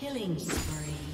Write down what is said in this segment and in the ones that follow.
Killing spree.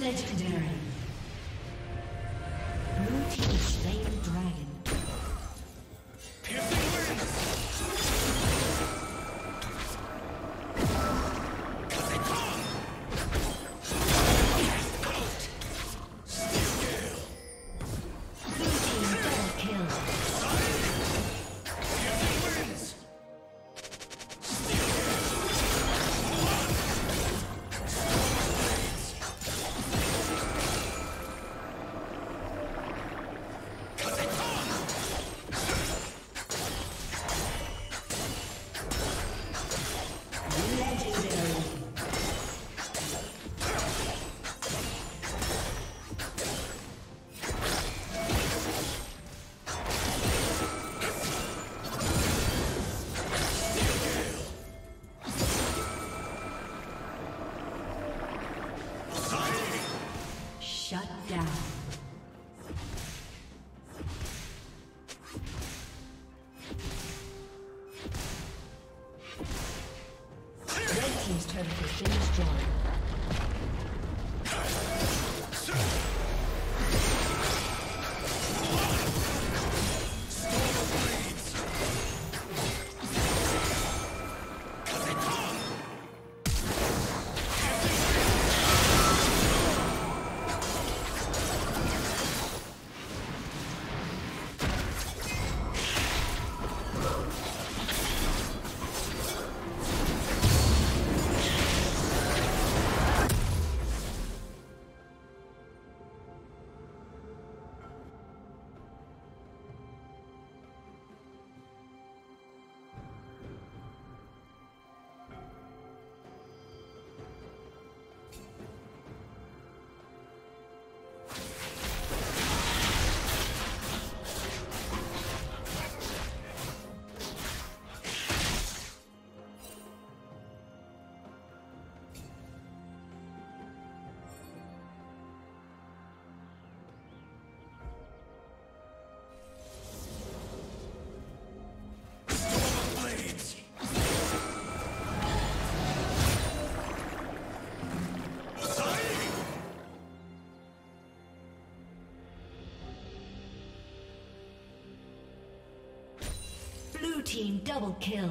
Legendary. down. Team double kill.